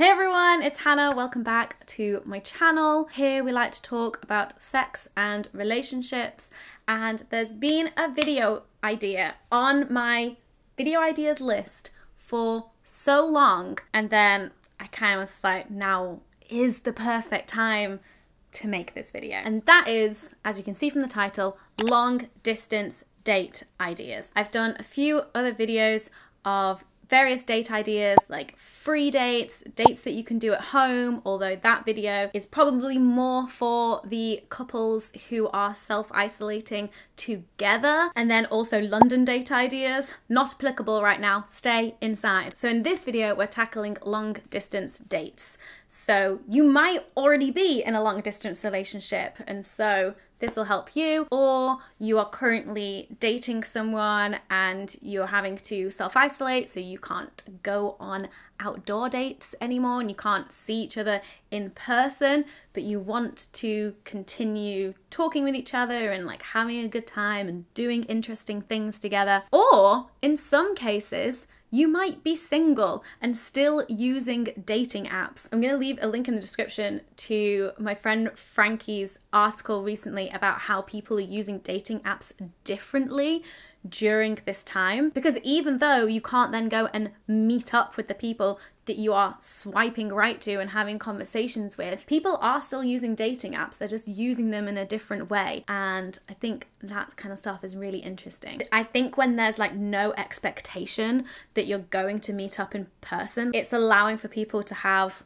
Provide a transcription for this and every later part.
Hey everyone, it's Hannah. Welcome back to my channel. Here we like to talk about sex and relationships, and there's been a video idea on my video ideas list for so long, and then I kind of was like, now is the perfect time to make this video. And that is, as you can see from the title, long distance date ideas. I've done a few other videos of various date ideas like free dates, dates that you can do at home, although that video is probably more for the couples who are self-isolating together. And then also London date ideas, not applicable right now, stay inside. So in this video, we're tackling long distance dates. So you might already be in a long distance relationship, and so this will help you, or you are currently dating someone and you're having to self isolate, so you can't go on outdoor dates anymore and you can't see each other in person, but you want to continue talking with each other and like having a good time and doing interesting things together. Or in some cases, you might be single and still using dating apps. I'm going to leave a link in the description to my friend Frankie's article recently about how people are using dating apps differently during this time because even though you can't then go and meet up with the people that you are swiping right to and having conversations with, people are still using dating apps. They're just using them in a different way. And I think that kind of stuff is really interesting. I think when there's like no expectation that you're going to meet up in person, it's allowing for people to have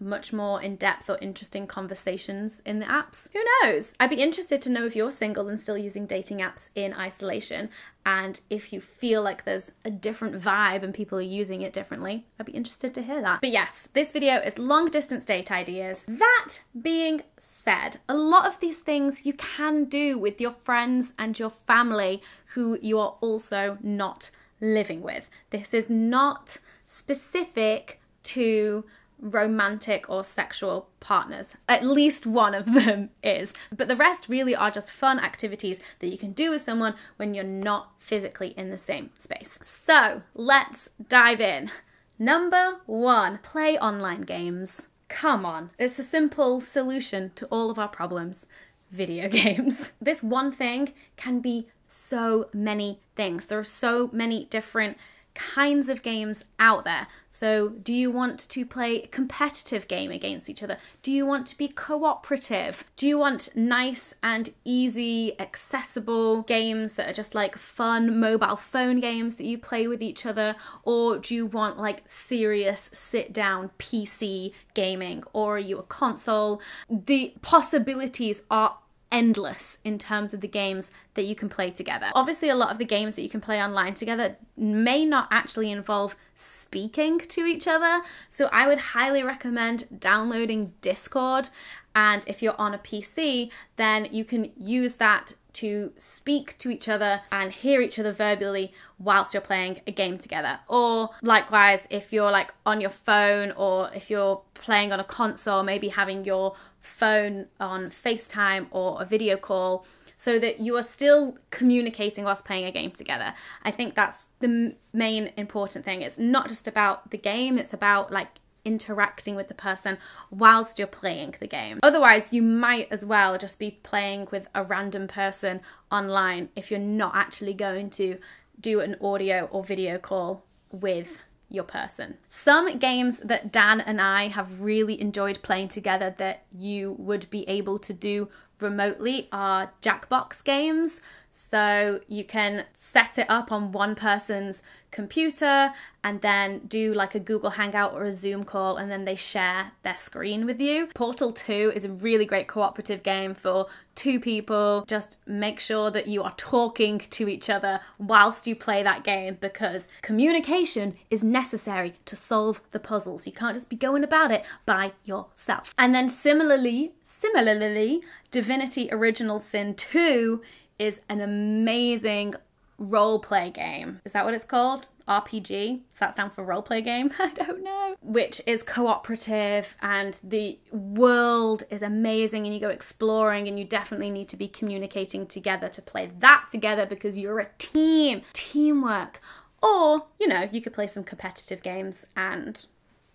much more in depth or interesting conversations in the apps. Who knows? I'd be interested to know if you're single and still using dating apps in isolation and if you feel like there's a different vibe and people are using it differently. I'd be interested to hear that. But yes, this video is long distance date ideas. That being said, a lot of these things you can do with your friends and your family who you are also not living with. This is not specific to romantic or sexual partners. At least one of them is. But the rest really are just fun activities that you can do with someone when you're not physically in the same space. So let's dive in. Number one, play online games. Come on, it's a simple solution to all of our problems video games. This one thing can be so many things. There are so many different kinds of games out there. So, do you want to play competitive game against each other? Do you want to be cooperative? Do you want nice and easy, accessible games that are just like fun mobile phone games that you play with each other? Or do you want like serious sit down PC gaming? Or are you a console? The possibilities are endless in terms of the games that you can play together. Obviously, a lot of the games that you can play online together may not actually involve speaking to each other, so I would highly recommend downloading Discord. And if you're on a PC, then you can use that to speak to each other and hear each other verbally whilst you're playing a game together. Or likewise, if you're like on your phone or if you're playing on a console, maybe having your phone on FaceTime or a video call so that you are still communicating whilst playing a game together. I think that's the main important thing. It's not just about the game, it's about like interacting with the person whilst you're playing the game. Otherwise, you might as well just be playing with a random person online if you're not actually going to do an audio or video call with your person. Some games that Dan and I have really enjoyed playing together that you would be able to do remotely are Jackbox games. So you can set it up on one person's computer and then do like a Google Hangout or a Zoom call and then they share their screen with you. Portal 2 is a really great cooperative game for two people. Just make sure that you are talking to each other whilst you play that game because communication is necessary to solve the puzzles. You can't just be going about it by yourself. And then similarly, similarly, Divinity Original Sin 2 is an amazing role play game. Is that what it's called? RPG? Does that stand for role play game? I don't know. Which is cooperative and the world is amazing and you go exploring and you definitely need to be communicating together to play that together because you're a team. Teamwork. Or, you know, you could play some competitive games and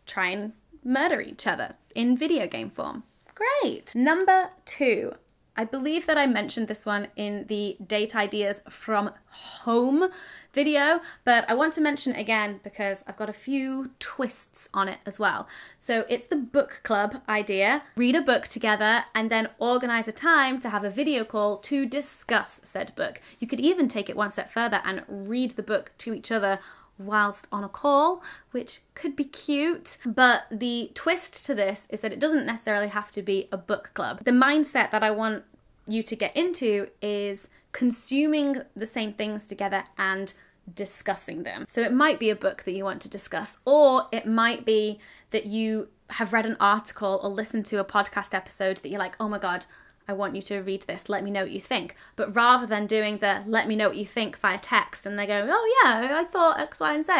try and murder each other in video game form. Great. Number two. I believe that I mentioned this one in the date ideas from home video, but I want to mention it again because I've got a few twists on it as well. So it's the book club idea. Read a book together and then organize a time to have a video call to discuss said book. You could even take it one step further and read the book to each other whilst on a call, which could be cute. But the twist to this is that it doesn't necessarily have to be a book club. The mindset that I want you to get into is consuming the same things together and discussing them. So it might be a book that you want to discuss, or it might be that you have read an article or listened to a podcast episode that you're like, oh my God, I want you to read this, let me know what you think. But rather than doing the let me know what you think via text and they go, oh yeah, I thought X, Y, and Z,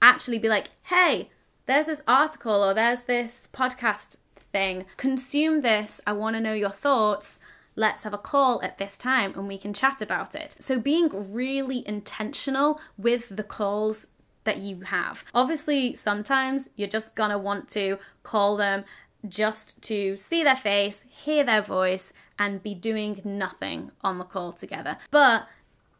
actually be like, hey, there's this article or there's this podcast thing. Consume this. I want to know your thoughts. Let's have a call at this time and we can chat about it. So, being really intentional with the calls that you have. Obviously, sometimes you're just gonna want to call them just to see their face, hear their voice, and be doing nothing on the call together. But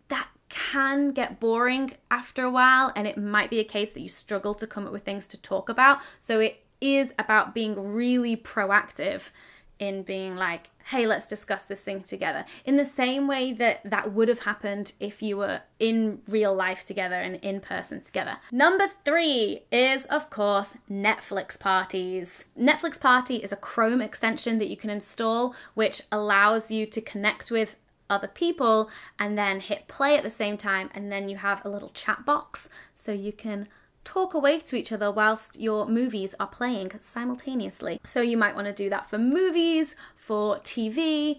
that can get boring after a while, and it might be a case that you struggle to come up with things to talk about. So it is about being really proactive in being like, hey, let's discuss this thing together. In the same way that that would have happened if you were in real life together and in person together. Number three is, of course, Netflix parties. Netflix Party is a Chrome extension that you can install, which allows you to connect with other people and then hit play at the same time, and then you have a little chat box so you can talk away to each other whilst your movies are playing simultaneously. So you might want to do that for movies, for TV.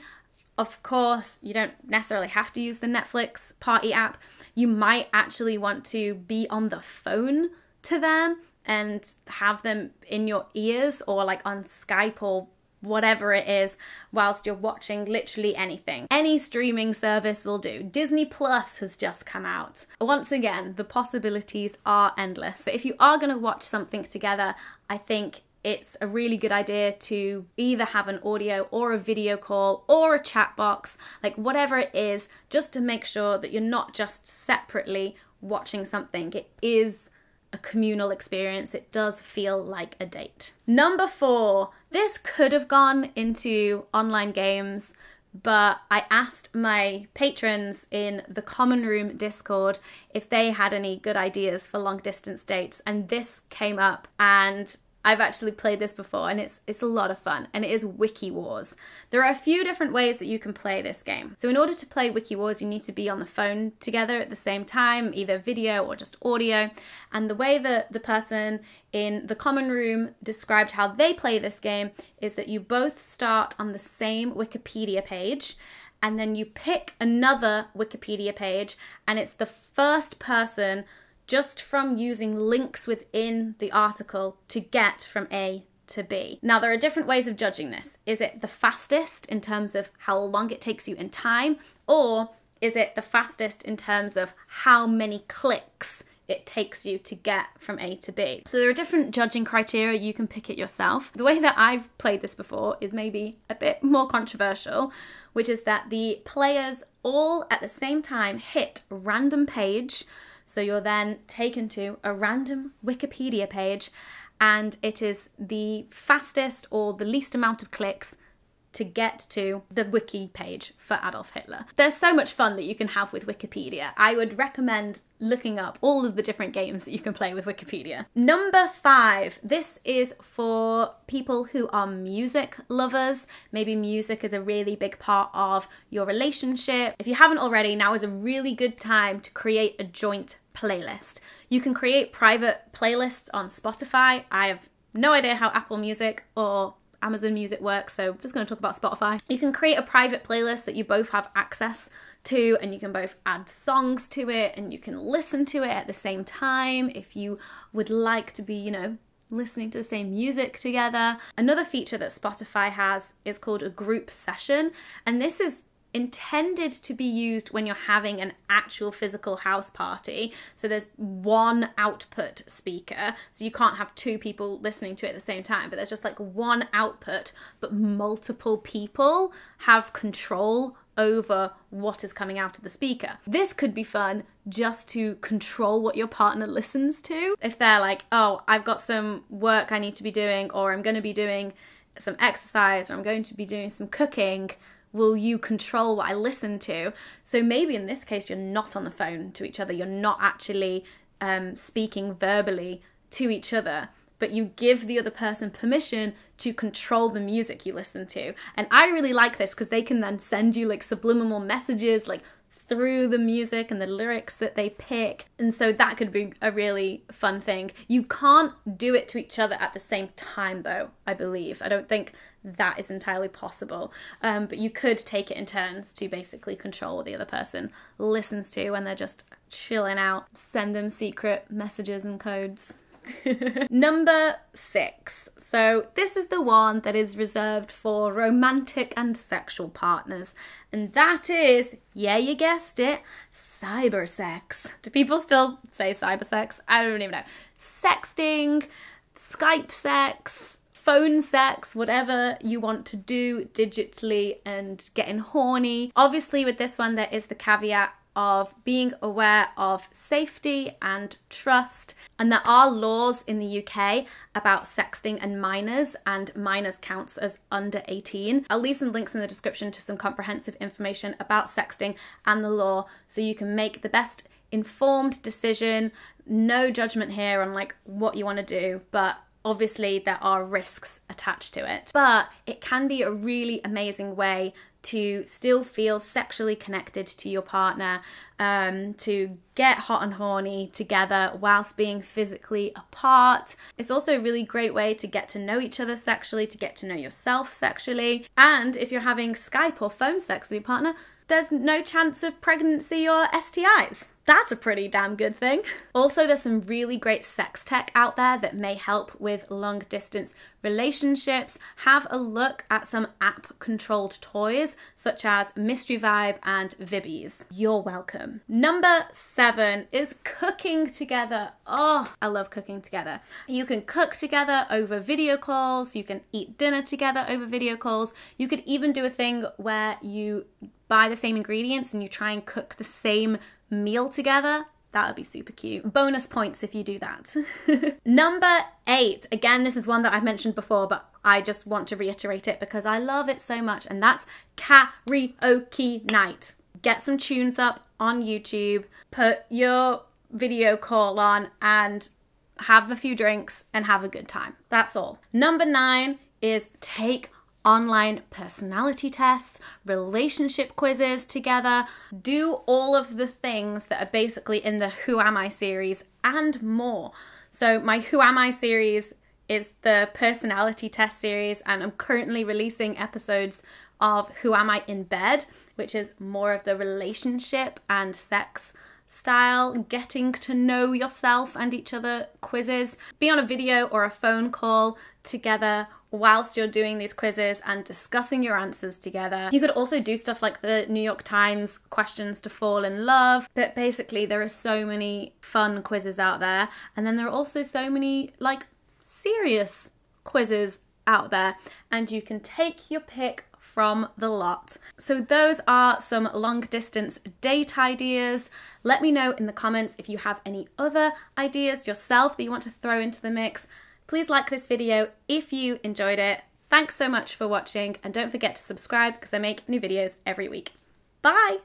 Of course, you don't necessarily have to use the Netflix party app. You might actually want to be on the phone to them and have them in your ears or like on Skype or whatever it is whilst you're watching literally anything. Any streaming service will do. Disney Plus has just come out. Once again, the possibilities are endless. But if you are going to watch something together, I think it's a really good idea to either have an audio or a video call or a chat box, like whatever it is, just to make sure that you're not just separately watching something. It is a communal experience. It does feel like a date. Number four, this could have gone into online games, but I asked my patrons in the Common Room Discord if they had any good ideas for long distance dates, and this came up. And I've actually played this before and it's it's a lot of fun and it is Wiki Wars. There are a few different ways that you can play this game. So in order to play Wiki Wars you need to be on the phone together at the same time, either video or just audio. And the way that the person in the common room described how they play this game is that you both start on the same Wikipedia page and then you pick another Wikipedia page and it's the first person just from using links within the article to get from A to B. Now, there are different ways of judging this. Is it the fastest in terms of how long it takes you in time, or is it the fastest in terms of how many clicks it takes you to get from A to B. So there are different judging criteria, you can pick it yourself. The way that I've played this before is maybe a bit more controversial, which is that the players all at the same time hit random page so you're then taken to a random Wikipedia page, and it is the fastest or the least amount of clicks to get to the wiki page for Adolf Hitler. There's so much fun that you can have with Wikipedia. I would recommend looking up all of the different games that you can play with Wikipedia. Number five, this is for people who are music lovers. Maybe music is a really big part of your relationship. If you haven't already, now is a really good time to create a joint playlist. You can create private playlists on Spotify. I have no idea how Apple Music or Amazon Music works, so I'm just going to talk about Spotify. You can create a private playlist that you both have access to, and you can both add songs to it and you can listen to it at the same time if you would like to be, you know, listening to the same music together. Another feature that Spotify has is called a group session, and this is intended to be used when you're having an actual physical house party. So there's one output speaker, so you can't have two people listening to it at the same time, but there's just like one output, but multiple people have control over what is coming out of the speaker. This could be fun just to control what your partner listens to. If they're like, oh, I've got some work I need to be doing, or I'm going to be doing some exercise, or I'm going to be doing some cooking will you control what I listen to? So maybe in this case, you're not on the phone to each other, you're not actually um, speaking verbally to each other. But you give the other person permission to control the music you listen to. And I really like this because they can then send you like subliminal messages, like through the music and the lyrics that they pick. And so that could be a really fun thing. You can't do it to each other at the same time, though, I believe. I don't think that is entirely possible. Um, but you could take it in turns to basically control what the other person listens to when they're just chilling out. Send them secret messages and codes. Number six. So, this is the one that is reserved for romantic and sexual partners, and that is, yeah, you guessed it, cyber sex. Do people still say cyber sex? I don't even know. Sexting, Skype sex, phone sex, whatever you want to do digitally and getting horny. Obviously, with this one, there is the caveat of being aware of safety and trust. And there are laws in the UK about sexting and minors, and minors counts as under 18. I'll leave some links in the description to some comprehensive information about sexting and the law so you can make the best informed decision. No judgment here on like what you want to do, but obviously there are risks attached to it, but it can be a really amazing way to still feel sexually connected to your partner, um, to get hot and horny together whilst being physically apart. It's also a really great way to get to know each other sexually, to get to know yourself sexually. And if you're having Skype or phone sex with your partner, there's no chance of pregnancy or STIs. That's a pretty damn good thing. Also, there's some really great sex tech out there that may help with long distance relationships. Have a look at some app controlled toys such as Mystery Vibe and Vibease. You're welcome. Number seven is cooking together. Oh, I love cooking together. You can cook together over video calls, you can eat dinner together over video calls. You could even do a thing where you buy the same ingredients and you try and cook the same meal together, that would be super cute. Bonus points if you do that. Number eight. Again, this is one that I've mentioned before, but I just want to reiterate it because I love it so much, and that's karaoke night. Get some tunes up on YouTube, put your video call on, and have a few drinks and have a good time. That's all. Number nine is take online personality tests, relationship quizzes together, do all of the things that are basically in the Who Am I series and more. So, my Who Am I series is the personality test series, and I'm currently releasing episodes of Who Am I in Bed, which is more of the relationship and sex style, getting to know yourself and each other quizzes. Be on a video or a phone call together whilst you're doing these quizzes and discussing your answers together. You could also do stuff like the New York Times questions to fall in love, but basically, there are so many fun quizzes out there, and then there are also so many like serious quizzes out there, and you can take your pick from the lot. So, those are some long distance date ideas. Let me know in the comments if you have any other ideas yourself that you want to throw into the mix. Please like this video if you enjoyed it. Thanks so much for watching and don't forget to subscribe because I make new videos every week. Bye!